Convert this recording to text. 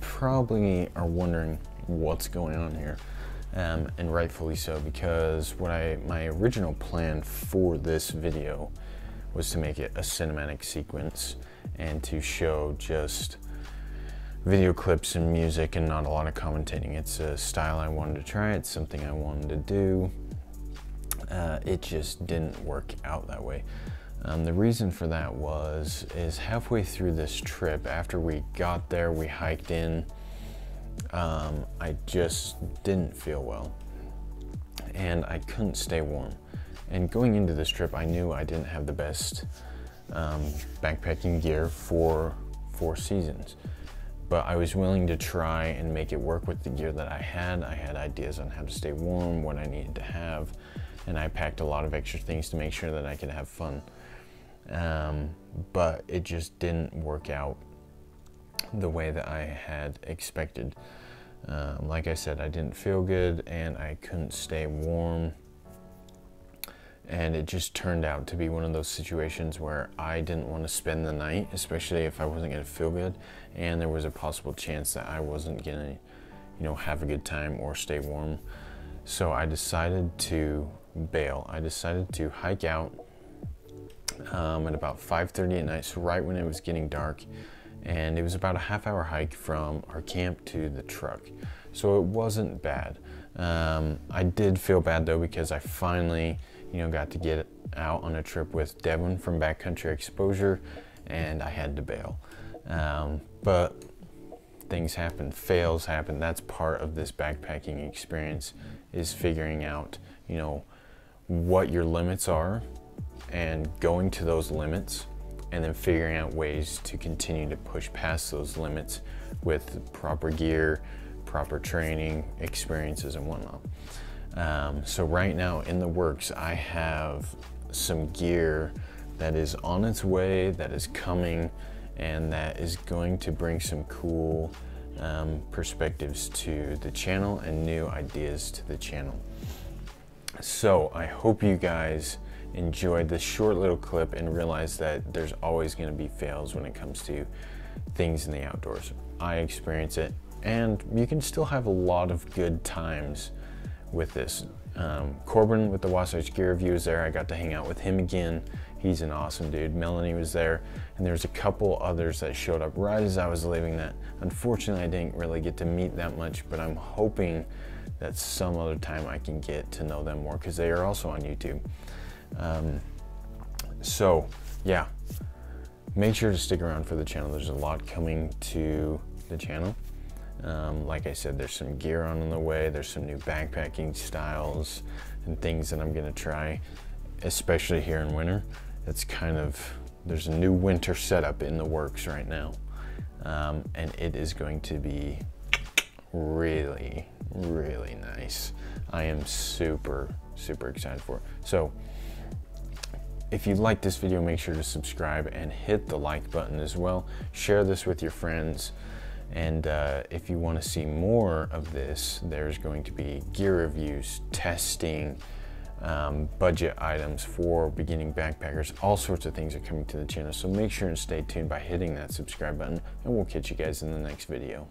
probably are wondering what's going on here. Um, and rightfully so because what I my original plan for this video was to make it a cinematic sequence and to show just video clips and music and not a lot of commentating. It's a style I wanted to try, it's something I wanted to do. Uh, it just didn't work out that way. Um, the reason for that was, is halfway through this trip, after we got there, we hiked in, um, I just didn't feel well. And I couldn't stay warm. And going into this trip, I knew I didn't have the best um, backpacking gear for four seasons. But I was willing to try and make it work with the gear that I had. I had ideas on how to stay warm, what I needed to have, and I packed a lot of extra things to make sure that I could have fun. Um, but it just didn't work out the way that I had expected. Um, like I said, I didn't feel good and I couldn't stay warm and it just turned out to be one of those situations where I didn't want to spend the night, especially if I wasn't going to feel good, and there was a possible chance that I wasn't going to, you know, have a good time or stay warm. So I decided to bail. I decided to hike out um, at about 5:30 at night, so right when it was getting dark, and it was about a half hour hike from our camp to the truck. So it wasn't bad. Um, I did feel bad though because I finally you know, got to get out on a trip with Devin from Backcountry Exposure, and I had to bail. Um, but things happen, fails happen. That's part of this backpacking experience is figuring out, you know, what your limits are and going to those limits and then figuring out ways to continue to push past those limits with proper gear, proper training, experiences, and whatnot. Um, so right now in the works, I have some gear that is on its way, that is coming, and that is going to bring some cool um, perspectives to the channel and new ideas to the channel. So I hope you guys enjoyed this short little clip and realize that there's always going to be fails when it comes to things in the outdoors. I experience it and you can still have a lot of good times with this. Um, Corbin with the Wasatch Gear Review was there. I got to hang out with him again. He's an awesome dude. Melanie was there, and there's a couple others that showed up right as I was leaving that. Unfortunately, I didn't really get to meet that much, but I'm hoping that some other time I can get to know them more because they are also on YouTube. Um, so, yeah, make sure to stick around for the channel. There's a lot coming to the channel. Um, like I said, there's some gear on the way. There's some new backpacking styles and things that I'm gonna try, especially here in winter. It's kind of, there's a new winter setup in the works right now. Um, and it is going to be really, really nice. I am super, super excited for it. So if you like this video, make sure to subscribe and hit the like button as well. Share this with your friends. And uh, if you want to see more of this, there's going to be gear reviews, testing, um, budget items for beginning backpackers. All sorts of things are coming to the channel. So make sure and stay tuned by hitting that subscribe button and we'll catch you guys in the next video.